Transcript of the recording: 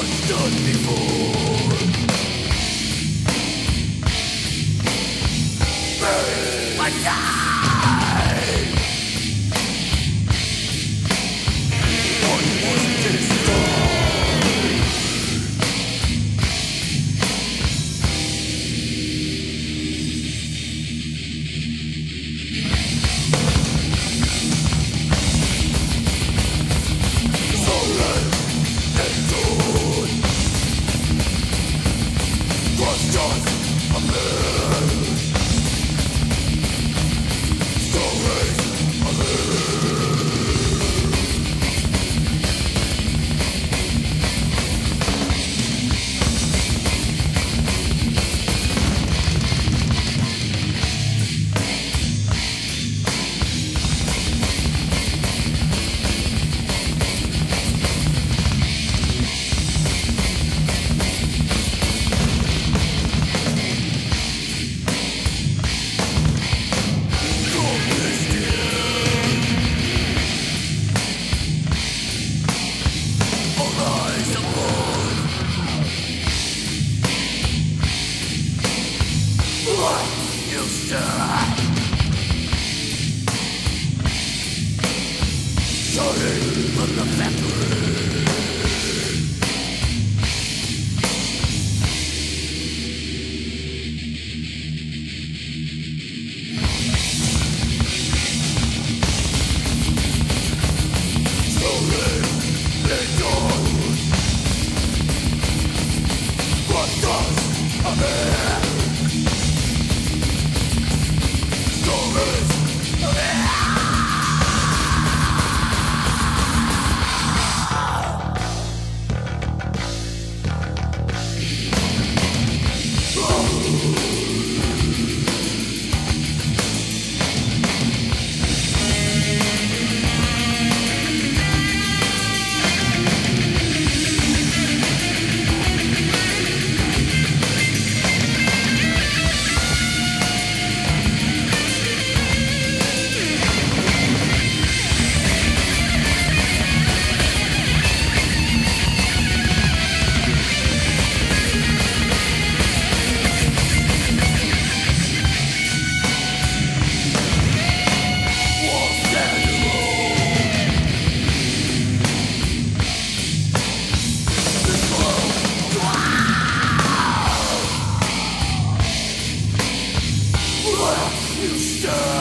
was done before. Sorry for the memory. you stir.